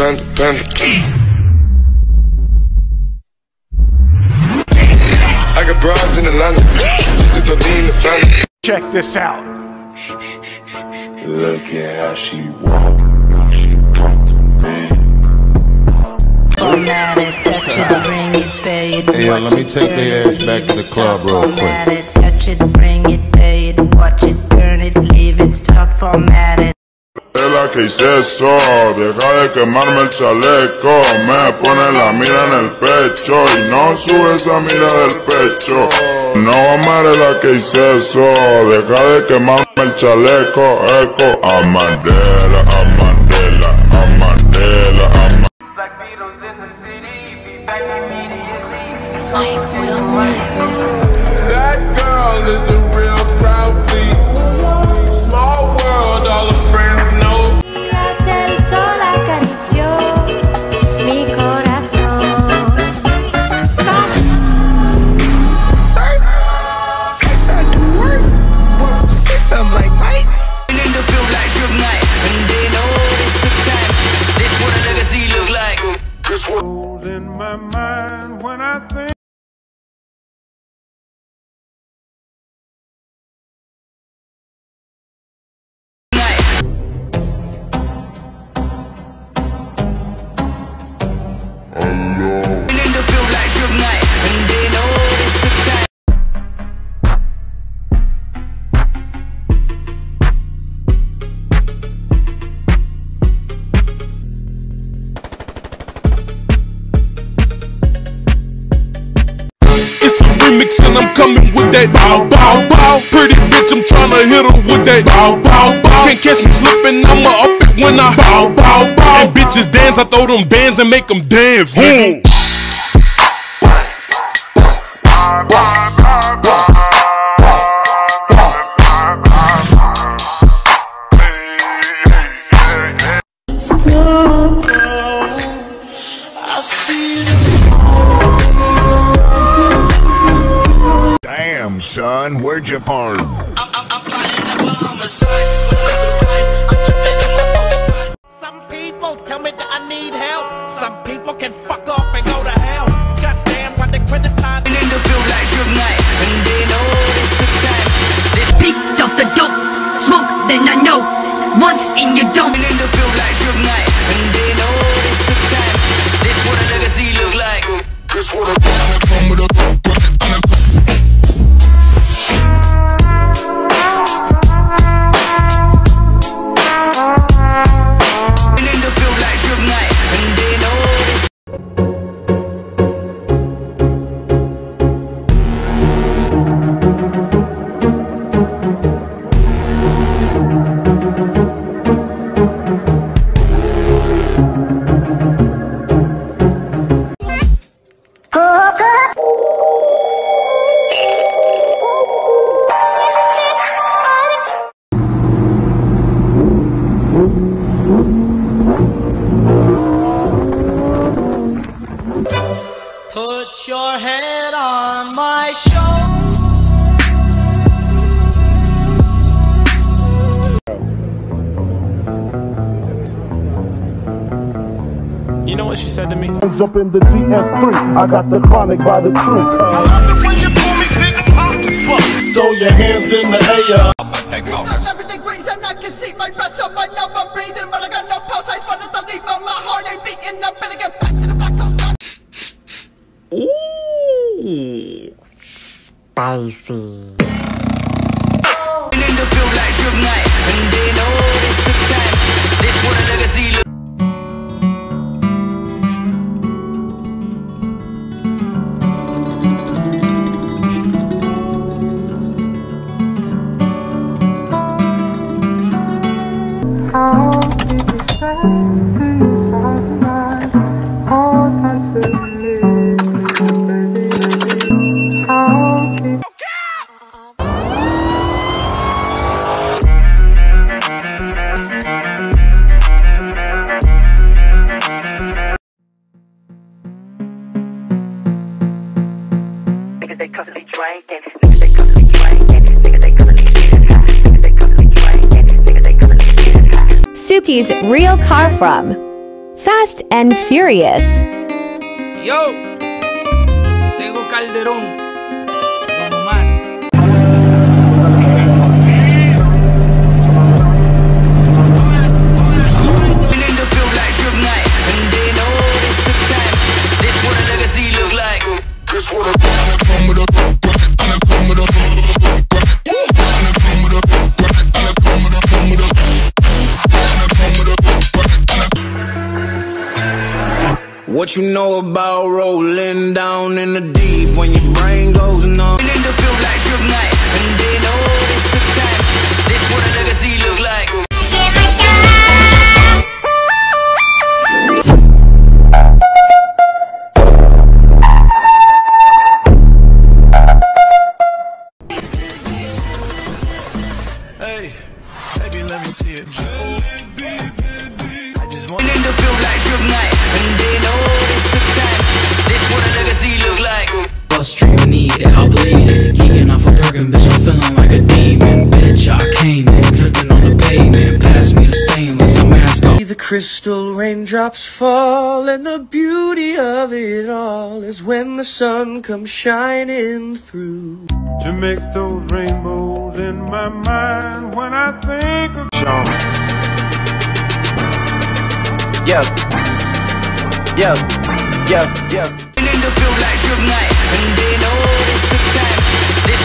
panda, panda. I got broads in Atlanta. Just to lean the family. Check this out. Look at how she walk, how she talk to me. Formatted, touch it, bring it, pay it. Hey, yo, watch let me it, take turn their it, ass back to the leave it, club stop, real quick. format it, Touch it, bring it, pay it, watch it, turn it, leave it, stop, format la que hice eso, deja de quemarme el chaleco, me pone la mira en el pecho y no sube esa mira del pecho. No amaré la que hice eso, deja de quemarme el chaleco, eco. Beatles in the city, be back immediately. That girl is a remix and I'm coming with that bow bow bow. Pretty bitch, I'm tryna hit her with that bow bow bow. Can't catch me slipping, I'ma up it when I bow bow bow. And bitches dance, I throw them bands and make them dance. nigga. Son, where'd you park? Some people tell me that I need help. Some people can fuck off and go to hell. Goddamn, why they criticize me? in the field like Suge Knight And they know this took time This Picked up the dope, smoke, then I know. Once in your dome. in the field like Suge Knight And they know this took time This what a legacy look like in head on my shoulder. You know what she said to me? Jump in the GM3. I got the chronic by the truth. Throw your hands in the air. Everything breathes and I can see my breath, so I know I'm breathing, but I got no pulse. I just wanted to leave, but my heart ain't beating. I better get spicy. Constantly drinking. Suki's Real Car From. Fast and Furious. Yo, tengo Calderón, What you know about rolling down in the deep when your brain goes numb? Feeling the feel like Suge Knight, and they know this took time. This what a legacy look like. Hey, baby, let me see it. I just want Feeling the feel like Suge Knight, and they know this took time. This what a legacy look like. Stream need it, I'll bleed it. Geeking off a Birkin, bitch, I'm feeling like a demon. Bitch, I came in, drifting on the pavement. Pass me the stainless, I'm mask off. The crystal raindrops fall, and the beauty of it all is when the sun comes shining through. To make those rainbows in my mind when I think of Sean. Yeah yeah, yeah, yeah. Like Suge Knight, and they know this took time. This